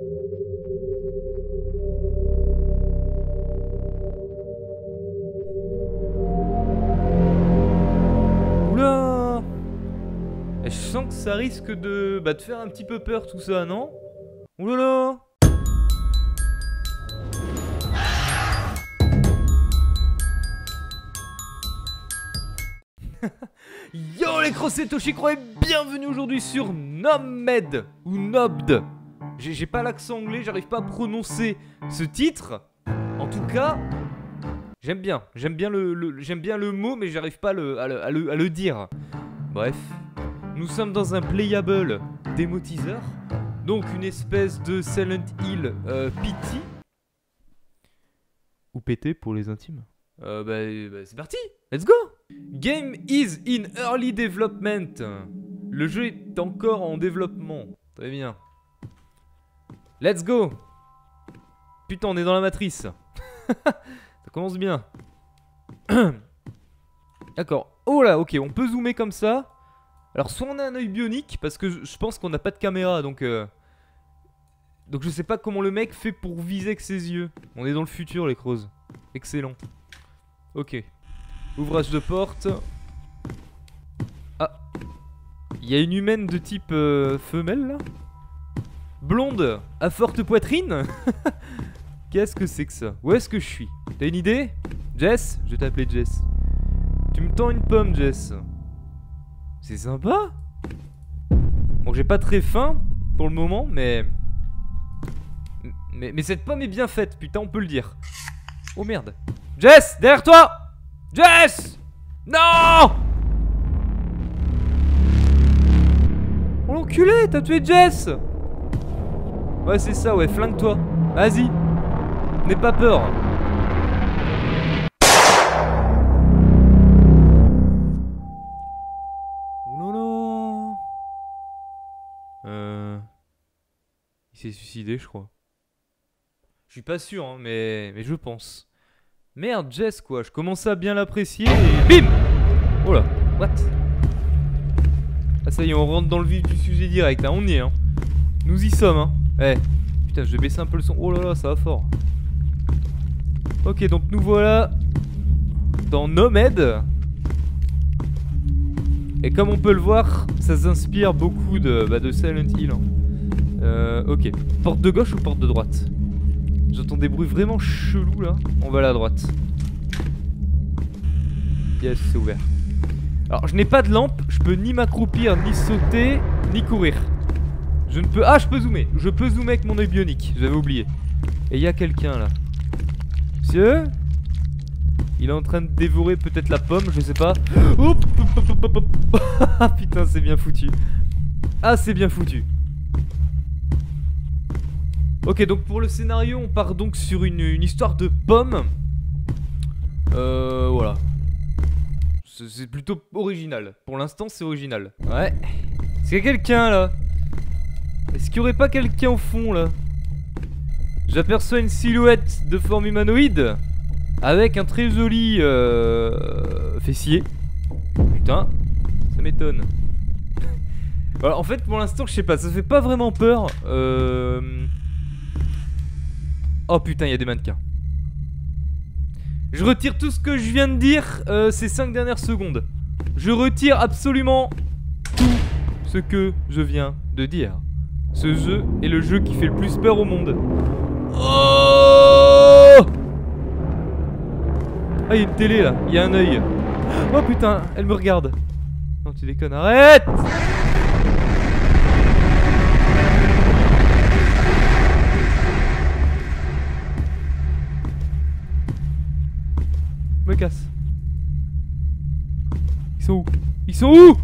Oula! Je sens que ça risque de, bah, de faire un petit peu peur tout ça, non? Oulala! Yo les crossettoshi crois et bienvenue aujourd'hui sur Nomed ou Nobd. J'ai pas l'accent anglais, j'arrive pas à prononcer ce titre. En tout cas, j'aime bien, j'aime bien le, le- j'aime bien le mot, mais j'arrive pas à le, à le- à le- à le dire. Bref, nous sommes dans un playable démo teaser, donc une espèce de Silent Hill euh, PT ou PT pour les intimes. Euh, bah, bah, c'est parti, let's go. Game is in early development. Le jeu est encore en développement. Très bien. Let's go. Putain, on est dans la matrice. Ça commence bien. D'accord. Oh là, ok, on peut zoomer comme ça. Alors, soit on a un œil bionique, parce que je pense qu'on n'a pas de caméra, donc... euh, Donc je sais pas comment le mec fait pour viser avec ses yeux. On est dans le futur, les crozes. Excellent. Ok. Ouvrage de porte. Ah. Il y a une humaine de type euh, femelle là? Blonde, à forte poitrine Qu'est-ce que c'est que ça? Où est-ce que je suis? T'as une idée? Jess? Je vais t'appeler Jess. Tu me tends une pomme, Jess. C'est sympa. Bon, j'ai pas très faim pour le moment, mais... mais... Cette pomme est bien faite, putain, on peut le dire. Oh merde. Jess, derrière toi! Jess! Non! Oh l'enculé, t'as tué Jess Ouais, c'est ça, ouais, flingue-toi. Vas-y. N'aie pas peur. Oulala. Euh... Il s'est suicidé, je crois. Je suis pas sûr, hein, mais... mais je pense. Merde, Jess, quoi. Je commençais à bien l'apprécier et bim Oh là, what? Ah, ça y est, on rentre dans le vif du sujet direct, hein. On y est, hein. Nous y sommes, hein. Eh, putain, je vais baisser un peu le son. Oh là là, ça va fort. Ok, donc nous voilà dans Nomad. Et comme on peut le voir, ça s'inspire beaucoup de, bah, de Silent Hill. hein. Euh, ok. Porte de gauche ou porte de droite? J'entends des bruits vraiment chelous là. On va à la droite. Yes, c'est ouvert. Alors, je n'ai pas de lampe. Je peux ni m'accroupir, ni sauter, ni courir. Je ne peux. Ah, je peux zoomer. Je peux zoomer avec mon œil bionique. J'avais oublié. Et il y a quelqu'un là. Monsieur? Il est en train de dévorer peut-être la pomme, je sais pas. Ah putain, c'est bien foutu. Ah, c'est bien foutu. Ok, donc pour le scénario, on part donc sur une, histoire de pomme. Euh, voilà. C'est c'est plutôt original. Pour l'instant, c'est original. Ouais. A quelqu'un là? Est-ce qu'il y aurait pas quelqu'un au fond là? J'aperçois une silhouette de forme humanoïde avec un très joli euh, fessier. Putain, ça m'étonne. En fait, pour l'instant, je sais pas, ça fait pas vraiment peur. Euh... Oh putain, il y a des mannequins. Je retire tout ce que je viens de dire euh, ces 5 dernières secondes. Je retire absolument tout ce que je viens de dire. Ce jeu est le jeu qui fait le plus peur au monde. Oh Ah, il y a une télé là, il y a un œil. Oh putain, elle me regarde. Non, tu déconnes, arrête Me casse. Ils sont où? Ils sont où?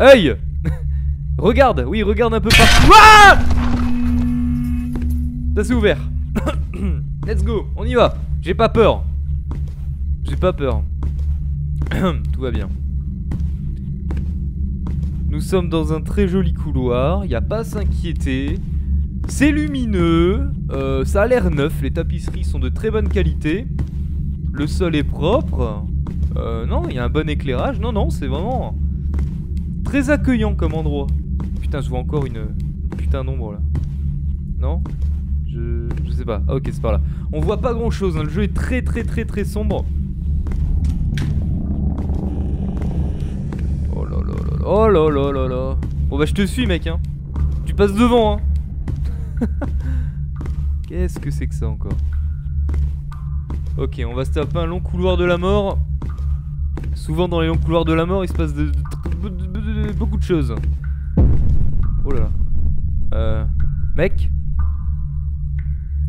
Œil Regarde, oui, regarde un peu partout. Ah Ça s'est ouvert. Let's go, on y va. J'ai pas peur. J'ai pas peur. Tout va bien. Nous sommes dans un très joli couloir, il a pas à s'inquiéter. C'est lumineux, euh, ça a l'air neuf, les tapisseries sont de très bonne qualité. Le sol est propre. Euh, non, il y a un bon éclairage. Non, non, c'est vraiment très accueillant comme endroit. Putain, je vois encore une, putain d'ombre là Non je, je sais pas. Ah, ok, c'est par là. On voit pas grand chose, hein. le jeu est très très très très sombre. Oh là là là là. Oh là là là là. Bon bah je te suis mec hein. Tu passes devant hein. Qu'est-ce que c'est que ça encore Ok, on va se taper un long couloir de la mort. Souvent dans les longs couloirs de la mort, il se passe beaucoup de choses. Oh là là. Euh... Mec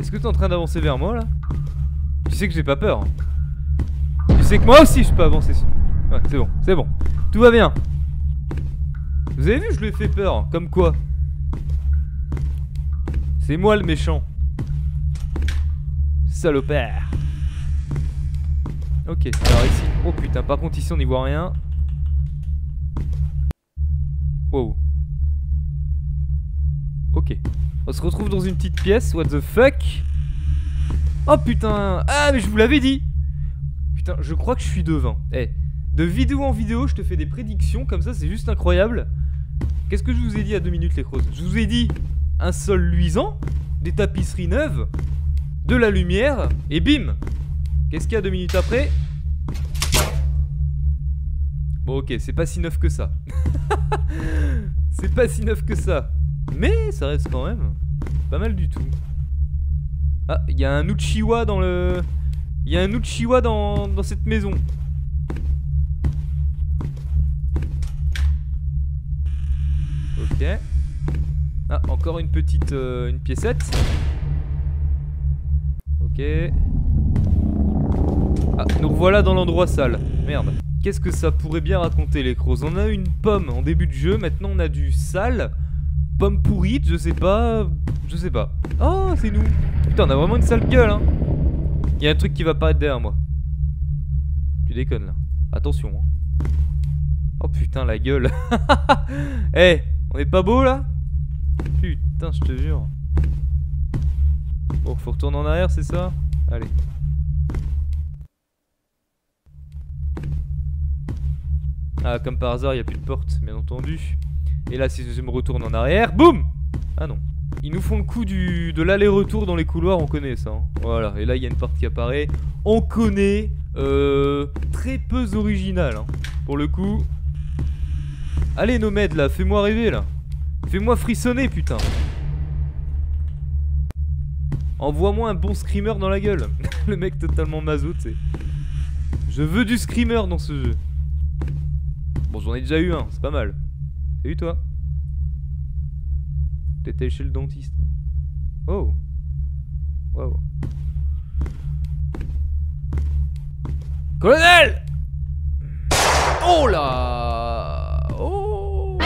Est-ce que t'es en train d'avancer vers moi là? Tu sais que j'ai pas peur. Tu sais que moi aussi je peux avancer. Ouais, c'est bon, c'est bon. Tout va bien. Vous avez vu, je lui ai fait peur. Comme quoi C'est moi le méchant. Salopère. Ok, alors ici. Oh putain, par contre ici on n'y voit rien. Wow. Ok. On se retrouve dans une petite pièce. What the fuck? Oh putain Ah mais je vous l'avais dit Putain, je crois que je suis devant. Eh, de vidéo en vidéo, je te fais des prédictions comme ça, c'est juste incroyable. Qu'est-ce que je vous ai dit à deux minutes les creuses Je vous ai dit un sol luisant, des tapisseries neuves, de la lumière, et bim Qu'est-ce qu'il y a deux minutes après? Bon ok, c'est pas si neuf que ça. c'est pas si neuf que ça. Mais ça reste quand même pas mal du tout. Ah, il y a un Uchiwa dans le... Il y a un Uchiwa dans, cette maison. Ok. Ah, encore une petite euh, une piécette. Ok. Ah, nous revoilà dans l'endroit sale. Merde. Qu'est-ce que ça pourrait bien raconter les crocs? On a une pomme en début de jeu, maintenant on a du sale. Pomme pourrite, je sais pas. Je sais pas. Oh, c'est nous. Putain, on a vraiment une sale gueule, hein. Il y a un truc qui va apparaître derrière moi. Tu déconnes là. Attention. Hein. Oh putain, la gueule. Eh, on est pas beau là? Putain, je te jure. Bon, faut retourner en arrière, c'est ça? Allez. Ah, comme par hasard, il n'y a plus de porte, bien entendu. Et là, si je me retourne en arrière, boum Ah non. Ils nous font le coup du, de l'aller-retour dans les couloirs, on connaît ça. Hein. Voilà, et là, il y a une porte qui apparaît. On connaît. Euh, très peu original, hein. pour le coup. Allez, Nomade, là, fais-moi rêver, là. Fais-moi frissonner, putain. Envoie-moi un bon screamer dans la gueule. le mec totalement mazo, tu. Je veux du screamer dans ce jeu. Bon, j'en ai déjà eu un, c'est pas mal. Salut toi. T'étais chez le dentiste. Oh. Wow. Colonel Oh là Oh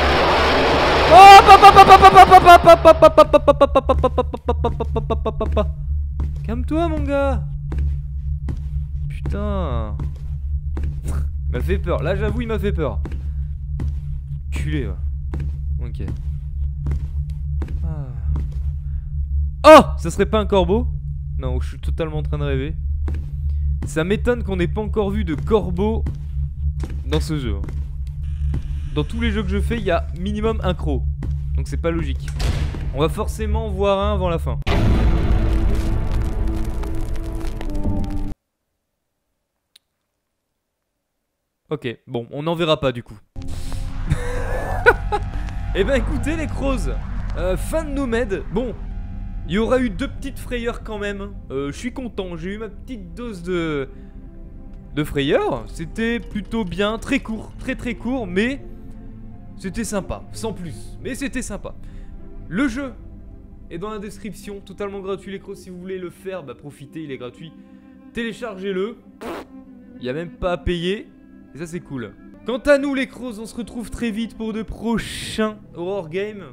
Calme-toi mon gars Putain Il m'a fait peur, là j'avoue il m'a fait peur Culé va Ok. Oh Ça serait pas un corbeau? Non, je suis totalement en train de rêver. Ça m'étonne qu'on n'ait pas encore vu de corbeau dans ce jeu hein. Dans tous les jeux que je fais, il y a minimum un croc. Donc c'est pas logique. On va forcément voir un avant la fin. Ok, bon, on n'en verra pas du coup. eh ben écoutez les crows, euh, fin de Nomad. Bon, il y aura eu deux petites frayeurs quand même. Euh, je suis content, j'ai eu ma petite dose de de frayeur. C'était plutôt bien, très court, très très court, mais c'était sympa, sans plus. Mais c'était sympa. Le jeu est dans la description, totalement gratuit les crows. Si vous voulez le faire, bah profitez, il est gratuit. Téléchargez-le. Il n'y a même pas à payer. Et ça c'est cool. Quant à nous les crows, on se retrouve très vite pour de prochains horror games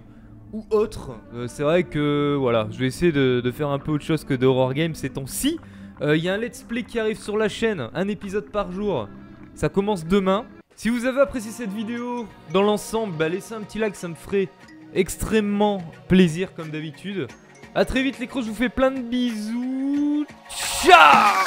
ou autres. Euh, c'est vrai que voilà, je vais essayer de, faire un peu autre chose que de horror games ces temps-ci. Euh, il y a un let's play qui arrive sur la chaîne, un épisode par jour. Ça commence demain. Si vous avez apprécié cette vidéo dans l'ensemble, bah laissez un petit like, ça me ferait extrêmement plaisir comme d'habitude. A très vite les crocs, je vous fais plein de bisous. Ciao